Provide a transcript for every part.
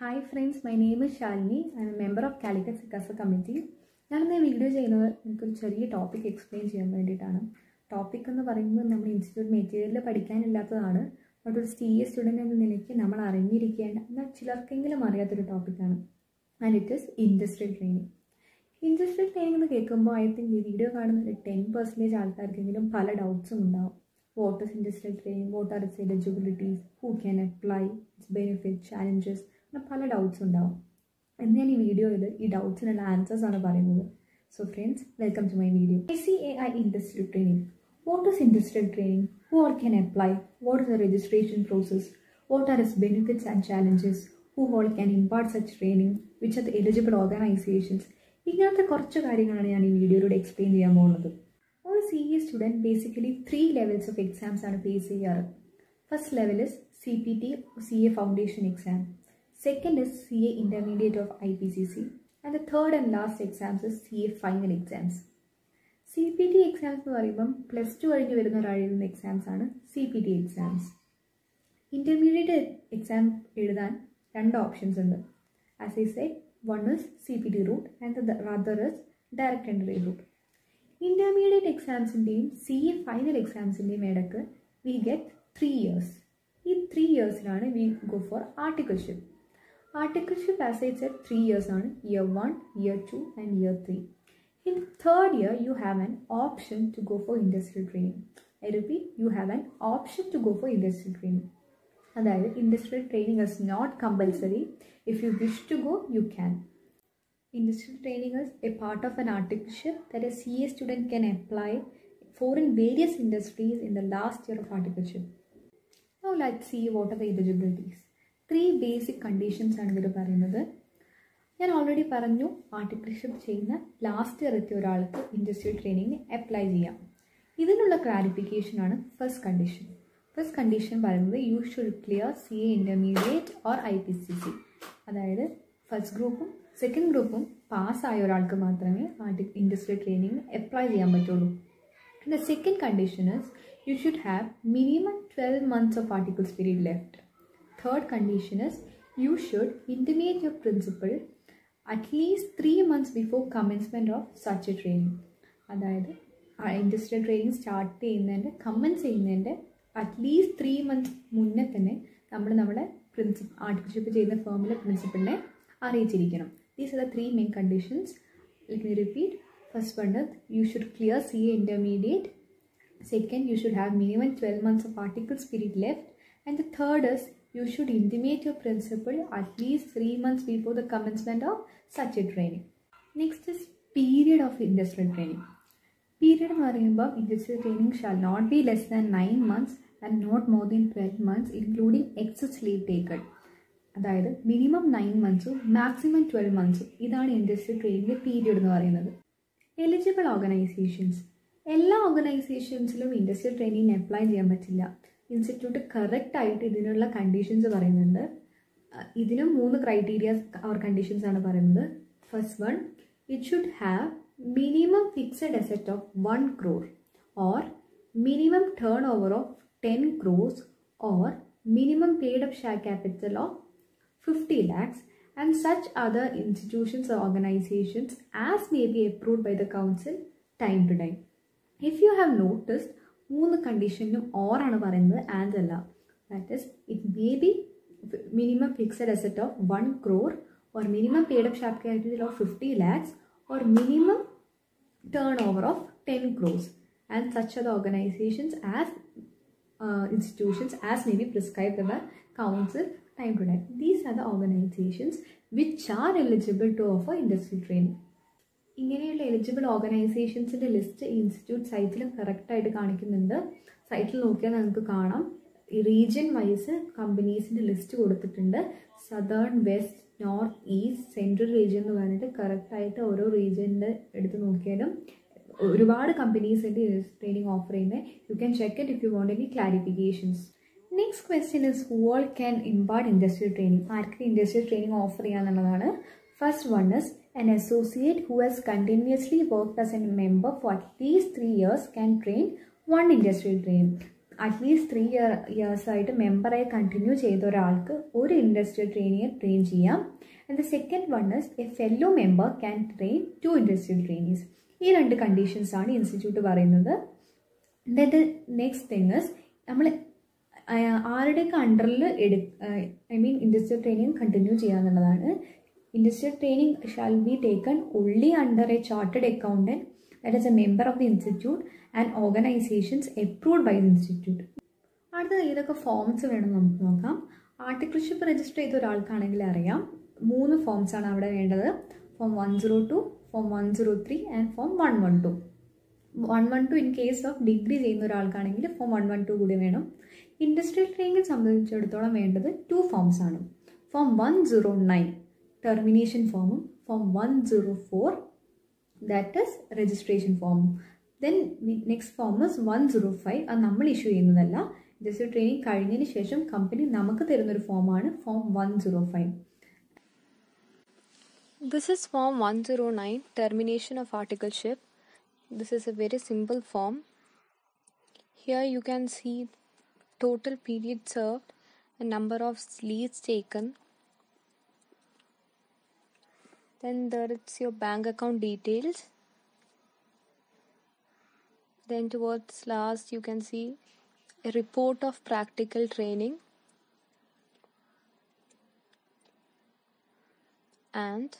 Hi friends my name Shalini I am member of Calicut സിക്കാസ committee ഞാനിന്ന് video ചെയ്യുന്നത് എനിക്കൊരു ചെറിയ ടോപ്പിക് എക്സ്പ്ലെയിൻ ചെയ്യാൻ വേണ്ടിയിട്ടാണ്. ടോപ്പിക് എന്ന് പറയുമ്പോൾ നമ്മൾ ഇൻസ്റ്റിറ്റ്യൂട്ട് മെറ്റീരിയൽ പഠിക്കാനില്ലാത്തതാണ്. ബട്ട് ഒരു സി എ സ്റ്റുഡന്റ് എന്ന നിലയ്ക്ക് നമ്മൾ അറിഞ്ഞിരിക്കേണ്ട എന്നാൽ ചിലർക്കെങ്കിലും അറിയാത്തൊരു ടോപ്പിക്കാണ് and it is industrial training industrial training എന്ന് കേൾക്കുമ്പോൾ ഐ തിങ്ക് ഈ വീഡിയോ കാണുന്ന ഒരു ടെൻ പെർസെന്റേജ് ആൾക്കാർക്കെങ്കിലും പല ഡൗട്ട്സും ഉണ്ടാവും. What is industrial training what are eligibilities who can apply its benefit challenges അങ്ങനെ പല ഡൗട്ട്സ് ഉണ്ടാവും. എന്ന് ഈ വീഡിയോയിൽ ഈ ഡൗട്ട്സിനുള്ള ആൻസേഴ്സ് ആണ് പറയുന്നത്. So friends welcome to my video I C A I industrial training what is industrial training who are can apply what is the registration process what are is benefits and challenges who all can impart such training which are the eligible organisations ഇങ്ങനത്തെ കുറച്ച് കാര്യങ്ങളാണ് ഞാൻ ഈ വീഡിയോയിലൂടെ explain ചെയ്യാൻ പോകുന്നത്. ഒരു C A student basically three levels of exams ആണ് ഫേസ് ചെയ്യാറ്. First level is C P T C A foundation exam of I P C C and the third and last exams is C A final exams C P T exams എന്ന് പറയുമ്പം plus two കഴിഞ്ഞ് വരുന്ന ഒരാൾ എഴുതുന്ന exams ആണ് C P T exams intermediate exam എഴുതാൻ രണ്ട് options ഉണ്ട്. As I say one is C P T route and the other is direct entry route intermediate എക്സാംസിന്റെയും C A ഫൈനൽ എക്സാംസിന്റെയും ഇടയ്ക്ക് വി ഗെറ്റ് ത്രീ ഇയേഴ്സ് ഈ three ഇയേഴ്സിലാണ് we go for articleship Articleship as I said three years ആണ് year one year two and year three in third year you have an option to go for industrial training I repeat you have an option to go for industrial training അതായത് industrial training is not compulsory if you wish to go you can Industrial training is a part of an articleship that a CA student can apply for in various industries in the last year of articleship. Now let's see what are the eligibilities. Three basic conditions ആണ് ഇവർ പറയുന്നത്. ഞാൻ already പറഞ്ഞു articleship ചെയ്യുന്ന last year എത്തിയ ഒരാൾക്ക് industrial ട്രെയിനിങ്ങിന് apply ചെയ്യാം. ഇതിനുള്ള ക്ലാരിഫിക്കേഷനാണ് ഫസ്റ്റ് കണ്ടീഷൻ ഫസ്റ്റ് കണ്ടീഷൻ പറയുന്നത് you should clear C A intermediate or I P C C അതായത് ഫസ്റ്റ് ഗ്രൂപ്പും സെക്കൻഡ് ഗ്രൂപ്പും പാസ്സായ ഒരാൾക്ക് മാത്രമേ ആർട്ടി ഇൻഡസ്ട്രിയൽ ട്രെയിനിങ് അപ്ലൈ ചെയ്യാൻ പറ്റുള്ളൂ. The second condition is you should have minimum twelve months of articles period left third is you should intimate your principal at least three months before commencement of such a training. അതായത് industrial training start ചെയ്യുന്നതിന്റെ commence ചെയ്യുന്നതിന്റെ at least three months മുന്നേ തന്നെ നമ്മൾ നമ്മുടെ പ്രിൻസിപ്പ് articleship ചെയ്യുന്ന ഫേമിലെ പ്രിൻസിപ്പളിനെ അറിയിച്ചിരിക്കണം. These are the three main conditions let me repeat first one you should clear C A intermediate second you should have minimum twelve months of articles period left and the third is you should intimate your principal at least three months before the commencement of such a training. Next is period of industrial training. Period എന്ന് പറയുമ്പോൾ industrial training shall not be less than nine months and not more than twelve months including excess leave taken അതായത് minimum nine മന്ത്സും maximum twelve മന്ത്സും ഇതാണ് industrial ട്രെയിനിങ്ങിന്റെ period എന്ന് പറയുന്നത്. Eligible organisations എല്ലാ ഓർഗനൈസേഷൻസിലും industrial ട്രെയിനിങ്ങിന് അപ്ലൈ ചെയ്യാൻ പറ്റില്ല. ഇൻസ്റ്റിറ്റ്യൂട്ട് കറക്റ്റ് ആയിട്ട് ഇതിനുള്ള കണ്ടീഷൻസ് പറയുന്നുണ്ട് ഇതിനും മൂന്ന് ക്രൈറ്റീരിയാസ് ഓർ കണ്ടീഷൻസ് ആണ് പറയുന്നത് first one it should have minimum fixed asset of one crore or minimum turnover of ten crores or minimum paid up share capital of fifty lakhs and such other institutions or organisations as may be approved by the council time to time if you have noticed മൂന്ന് കണ്ടീഷനും ആണ് പറയുന്നത് and അല്ല that is it may be minimum fixed asset of one crore or minimum paid up share capital of fifty lakhs or minimum turnover of ten crores and such other organisations as institutions as may be prescribed by the council time to time. These are the organizations which are eligible to offer training. ഇങ്ങനെയുള്ള eligible ഓർഗനൈസേഷൻസിന്റെ list institute സൈറ്റിലും കറക്റ്റായിട്ട് കാണിക്കുന്നുണ്ട്. സൈറ്റിൽ നോക്കിയാൽ നിങ്ങൾക്ക് കാണാം. Region wise കമ്പനീസിന്റെ ലിസ്റ്റ് കൊടുത്തിട്ടുണ്ട്. Southern west north east central region എന്ന് പറഞ്ഞിട്ട് കറക്റ്റായിട്ട് ഓരോ റീജിയന്റെ എടുത്ത് നോക്കിയാലും ഒരുപാട് കമ്പനീസ് ഉണ്ട് ട്രെയിനിങ് ഓഫർ ചെയ്യുന്നത് you can check it if you want any clarifications next question is who all can impart industrial training arc industrial training offer ചെയ്യാന്നുള്ളതാണ്. First one is an associate who has continuously worked as a member for at least three years can train one industrial training at least three year ഇയേഴ്സായിട്ട് മെമ്പറായി continue ചെയ്ത ഒരാൾക്ക് ഒരു industrial ട്രെയിനിയെ train ചെയ്യാം. And the second one is a fellow member can train to industrial trainees ഈ രണ്ട് conditions ആണ് institute പറയുന്നത്. ദ നെക്സ്റ്റ് തിങ് ഇസ് നമ്മൾ ആരുടെയൊക്കെ അണ്ടറിൽ എടു I mean industrial training continue ചെയ്യാന്നുള്ളതാണ്. Industrial training shall be taken only under a chartered accountant that is a member of the institute and organisations approved by the institute അടുത്തത് ഏതൊക്കെ forms വേണം നമുക്ക് നോക്കാം. Articleship register ചെയ്ത ഒരാൾക്കാണെങ്കിൽ അറിയാം. മൂന്ന് forms ആണ് അവിടെ വേണ്ടത്. Form one zero two form one zero three and form one one two one one two in case of degree ചെയ്യുന്ന ഒരാൾക്കാണെങ്കിൽ ഫോം വൺ വൺ ടു കൂടി വേണം. ഇൻഡസ്ട്രിയൽ ട്രെയിനിങ് സംബന്ധിച്ചിടത്തോളം വേണ്ടത് ടു ഫോംസ് ആണ്. Form one zero nine termination ഫോമും form one zero four that is registration ഫോമും then next form is one zero five അത് നമ്മൾ ഇഷ്യൂ ചെയ്യുന്നതല്ല ഇൻഡസ്ട്രിയൽ ട്രെയിനിങ് കഴിഞ്ഞതിന് ശേഷം കമ്പനി നമുക്ക് തരുന്നൊരു ഫോമാണ് form one zero five This is Form 109 Termination of Articleship. This is a very simple form. Here you can see total period served and number of leads taken. then there is your bank account details. Then towards last you can see a report of practical training and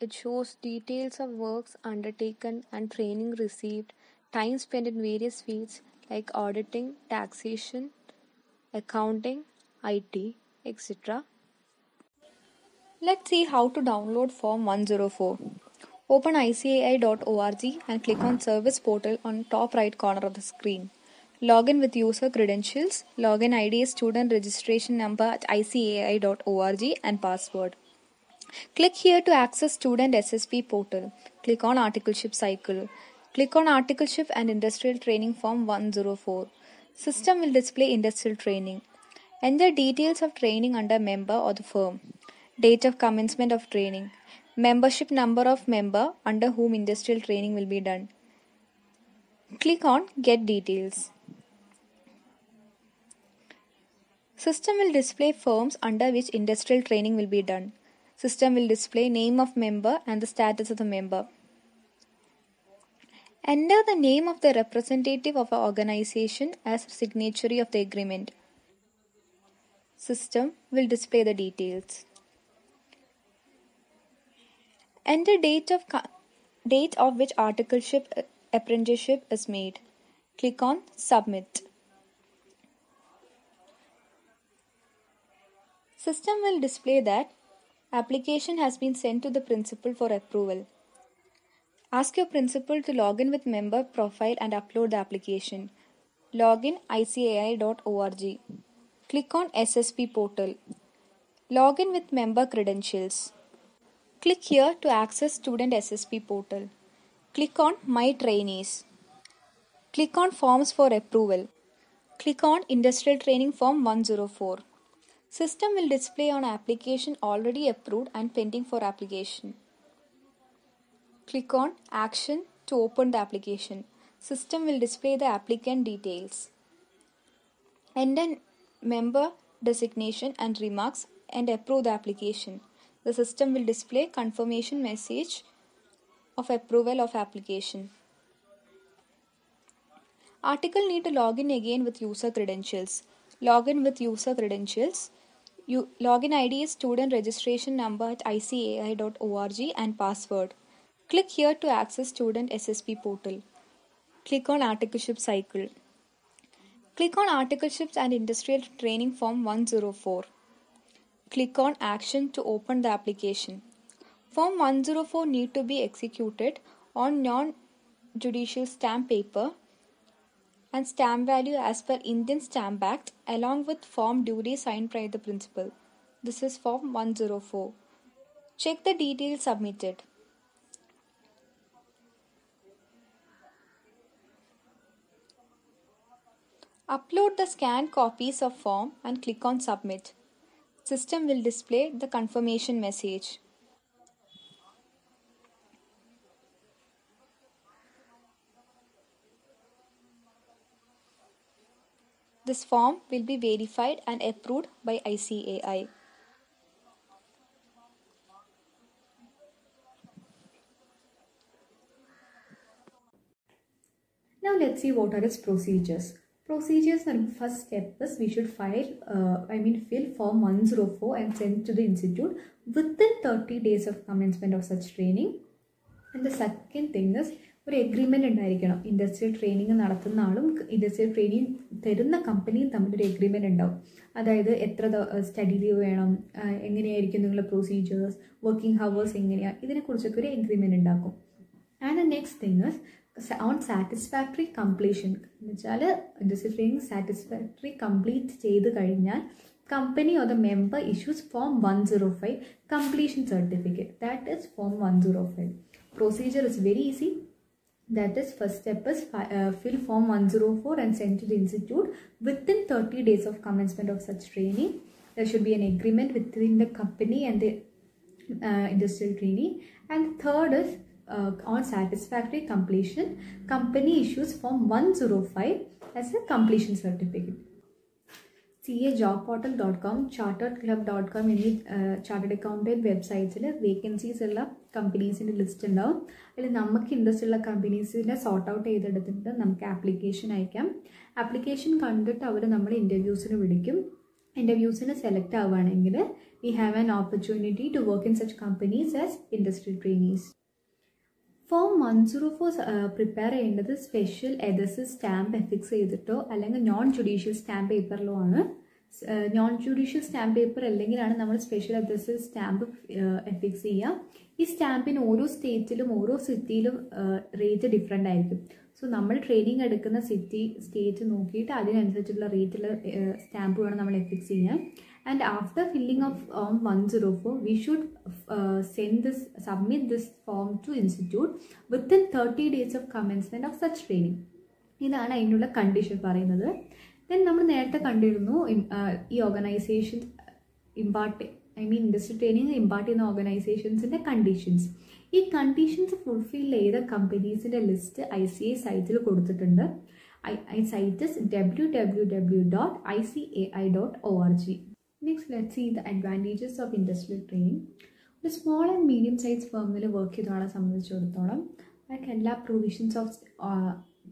it shows details of works undertaken and training received, time spent in various fields like auditing, taxation, accounting, IT, etc. Let's see how to download Form 104. Open icai.org and click on Service Portal on top right corner of the screen. Login with user credentials, login ID is student registration number at icai.org and password. Click here to access Student SSP portal. Click on Articleship Cycle. Click on Articleship and Industrial Training Form 104. System will display Industrial Training. Enter details of training under member or the firm. Date of commencement of training. Membership number of member under whom industrial training will be done. Click on Get Details. System will display firms under which industrial training will be done. System will display name of member and the status of the member. Enter the name of the representative of an organization as signatory of the agreement. System will display the details. Enter date of date of which articleship uh, apprenticeship is made. Click on submit. System will display that application has been sent to the principal for approval. Ask your principal to log in with member profile and upload the application. Login icai.org. Click on SSP portal. Login with member credentials. Click here to access student SSP portal. Click on My Trainees. Click on Forms for approval. Click on Industrial Training Form 104. System will display on application already approved and pending for application. Click on Action to open the application. System will display the applicant details. Enter member designation and remarks and approve the application. The system will display confirmation message of approval of application. Article need to log in again with user credentials. Login with user credentials. You, login ID is student registration number at icai.org and password. Click here to access student SSP portal. Click on articleship cycle. Click on articleships and industrial training form 104. Click on action to open the application. Form 104 need to be executed on non-judicial stamp paper and stamp value as per Indian Stamp Act along with form duly signed by the principal. This is form 104. Check the details submitted. Upload the scanned copies of form and click on submit. System will display the confirmation message. This form will be verified and approved by ICAI. Now let's see what are its procedures. Procedures and first step. Is we should file, uh, I mean fill form 104 and send to the institute within 30 days of commencement of such training. And the second thing is ഒരു agreement ഉണ്ടായിരിക്കണം. Industrial training നടത്തുന്ന ആളും industrial training തരുന്ന കമ്പനിയും തമ്മിലൊരു agreement ഉണ്ടാവും. അതായത് എത്ര സ്റ്റഡി ലീവ് വേണം എങ്ങനെയായിരിക്കും നിങ്ങളുടെ പ്രൊസീജിയേഴ്സ് വർക്കിംഗ് ഹവേഴ്സ് എങ്ങനെയാണ് ഇതിനെക്കുറിച്ചൊക്കെ ഒരു എഗ്രിമെന്റ് ഉണ്ടാക്കും. And the next thing is on satisfactory completion എന്ന് വെച്ചാൽ ഇൻഡസ്ട്രിയൽ ട്രെയിനിങ് സാറ്റിസ്ഫാക്ടറി കംപ്ലീറ്റ് ചെയ്ത് കഴിഞ്ഞാൽ company or the member issues form one zero five completion certificate that is form one zero five procedure is very easy that is first step is uh, fill form 104 and send to the institute within 30 days of commencement of such training there should be an agreement between the company and the uh, industrial trainee and third is uh, on satisfactory completion company issues form 105 as a completion certificate. C A job portal dot com chartered club dot com എന്നീ chartered accountant വെബ്സൈറ്റ്സിൽ vacancies ഉള്ള കമ്പനീസിന്റെ list ഉണ്ടാവും അതിൽ നമുക്ക് interest ഉള്ള കമ്പനീസിനെ sort out ചെയ്തെടുത്തിട്ട് നമുക്ക് ആപ്ലിക്കേഷൻ അയക്കാം. ആപ്ലിക്കേഷൻ കണ്ടിട്ട് അവർ നമ്മൾ ഇന്റർവ്യൂസിന് വിളിക്കും. ഇന്റർവ്യൂസിന് സെലക്ട് ആവുകയാണെങ്കിൽ we have an opportunity to work in such companies as industry trainees form one zero four prepare ചെയ്യേണ്ടത് സ്പെഷ്യൽ എതസ് സ്റ്റാമ്പ് എഫിക്സ് ചെയ്തിട്ടോ അല്ലെങ്കിൽ നോൺ ജുഡീഷ്യൽ സ്റ്റാമ്പ് പേപ്പറിലോ ആണ് നോൺ ജുഡീഷ്യൽ സ്റ്റാമ്പ് പേപ്പർ അല്ലെങ്കിലാണ് നമ്മൾ സ്പെഷ്യൽ അഡ്രസ് സ്റ്റാമ്പ് എഫിക്സ് ചെയ്യുക ഈ സ്റ്റാമ്പിന് ഓരോ സ്റ്റേറ്റിലും ഓരോ സിറ്റിയിലും റേറ്റ് ഡിഫറെന്റ് ആയിരിക്കും. സോ നമ്മൾ ട്രെയിനിങ് എടുക്കുന്ന സിറ്റി സ്റ്റേറ്റ് നോക്കിയിട്ട് അതിനനുസരിച്ചുള്ള റേറ്റുള്ള സ്റ്റാമ്പ് വേണം നമ്മൾ എഫിക്സ് ചെയ്യാൻ. And after filling of form 104 we should uh, send this submit this form to institute within 30 days of commencement of such training. ഇതാണ് അതിനുള്ള കണ്ടീഷൻ പറയുന്നത്. ദെൻ നമ്മൾ നേരത്തെ കണ്ടിരുന്നു ഈ organisation impart I mean industry training impart ചെയ്യുന്ന ഓർഗനൈസേഷൻസിന്റെ conditions ഈ കണ്ടീഷൻസ് ഫുൾഫിൽ ചെയ്ത കമ്പനീസിന്റെ ലിസ്റ്റ് ഐ സി ഐ സൈറ്റിൽ കൊടുത്തിട്ടുണ്ട്. I site W W W dot I C A I dot O R G next let see the advantages of industrial training ഒരു small and medium size ഫേമിൽ work ചെയ്ത ആളെ സംബന്ധിച്ചിടത്തോളം അവർക്ക് എല്ലാ provisions of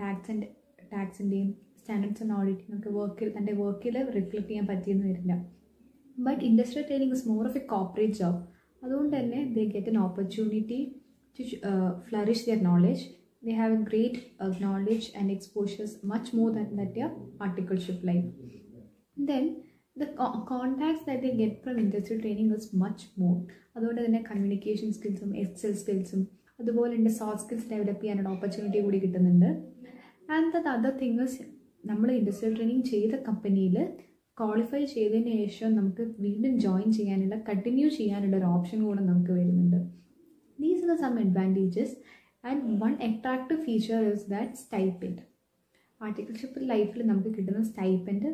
tax and ടാക്സിന്റെയും standards and auditing ഒക്കെ വർക്കിൽ തന്റെ വർക്കിൽ റിഫ്ലക്ട് ചെയ്യാൻ പറ്റിയെന്ന് വരില്ല. But industrial training is more of a corporate job അതുകൊണ്ട് തന്നെ they get an opportunity to flourish their knowledge they have a great uh, knowledge and exposures much more than that their articleship life. The contacts that that get from from training training much more അതുകൊണ്ട് തന്നെ communication സ്കിൽസും Excel സ്കിൽസും അതുപോലെ തന്നെ soft skills develop ചെയ്യാനുള്ള opportunity കൂടി കിട്ടുന്നുണ്ട്. And the other things നമ്മൾ ഇൻഡസ്ട്രിയൽ ട്രെയിനിങ് ചെയ്ത കമ്പനിയിൽ ക്വാളിഫൈ ചെയ്തതിന് ശേഷം നമുക്ക് വീണ്ടും ജോയിൻ ചെയ്യാനുള്ള കണ്ടിന്യൂ ചെയ്യാനുള്ള ഒരു ഓപ്ഷൻ കൂടെ നമുക്ക് വരുന്നുണ്ട്. These are some advantages and one attractive feature is that stipend articleship ലൈഫിൽ നമുക്ക് കിട്ടുന്ന സ്റ്റൈപ്പൻഡ്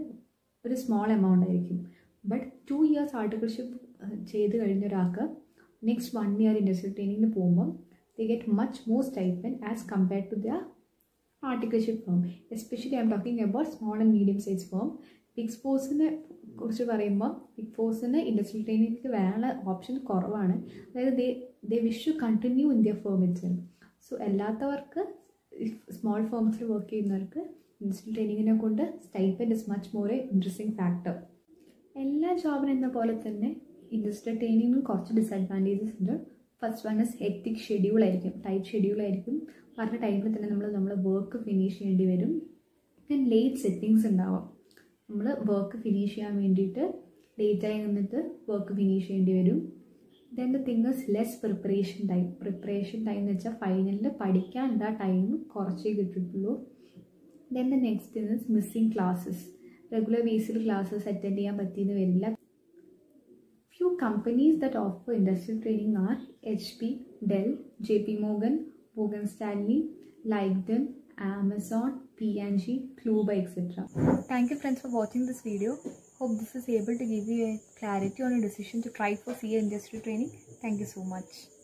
ഒരു സ്മോൾ എമൗണ്ട് ആയിരിക്കും. ബട്ട് ടു ഇയേഴ്സ് ആർട്ടിക്കൽഷിപ്പ് ചെയ്ത് കഴിഞ്ഞ ഒരാൾക്ക് നെക്സ്റ്റ് വൺ ഇയർ ഇൻഡസ്ട്രിയൽ ട്രെയിനിങ്ങിന് പോകുമ്പം they get much more stipend as compared to the articleship firm especially I'm talking about small and medium size firm big ഫോഴ്സിനെ കുറിച്ച് പറയുമ്പോൾ big ഫോഴ്സിന് industrial ട്രെയിനിങ്ങിലേക്ക് വരാനുള്ള option കുറവാണ്. അതായത് they they wish to continue in their firm it's so അല്ലാത്തവർക്ക് small ഫോംസിൽ work ചെയ്യുന്നവർക്ക് ഇൻഡസ്ട്രിയൽ ട്രെയിനിങ്ങിനെ കൊണ്ട് stipend is much more a interesting factor എല്ലാ ജോബിനും എന്ന പോലെ തന്നെ ഇൻഡസ്ട്രിയൽ ട്രെയിനിങ്ങിനും കുറച്ച് ഡിസഡ്വാന്റേജസ് ഉണ്ട്. First one is hectic schedule ആയിരിക്കും ടൈറ്റ് ഷെഡ്യൂൾ ആയിരിക്കും. പറഞ്ഞ ടൈമിൽ തന്നെ നമ്മൾ നമ്മൾ വർക്ക് ഫിനിഷ് ചെയ്യേണ്ടി വരും. ദെൻ ലേറ്റ് സെറ്റിങ്സ് ഉണ്ടാവും. നമ്മൾ വർക്ക് ഫിനിഷ് ചെയ്യാൻ വേണ്ടിയിട്ട് ലേറ്റായി നിന്നിട്ട് വർക്ക് ഫിനിഷ് ചെയ്യേണ്ടി വരും. Then the thing is less preparation time preparation time എന്ന് വെച്ചാൽ ഫൈനലിൽ പഠിക്കാനുള്ള ടൈം കുറച്ചേ കിട്ടിയിട്ടുള്ളൂ Then the next thing is missing classes regular Basil classes attend ചെയ്യാൻ പറ്റിയെന്ന് വരില്ല few companies that offer industrial training are H P Dell J P Morgan Morgan Stanley LinkedIn Amazon, P&G, Kluba, etc. Thank you friends for watching this video. Hope this is able to give you a clarity on a decision to try for CA industry training. Thank you so much.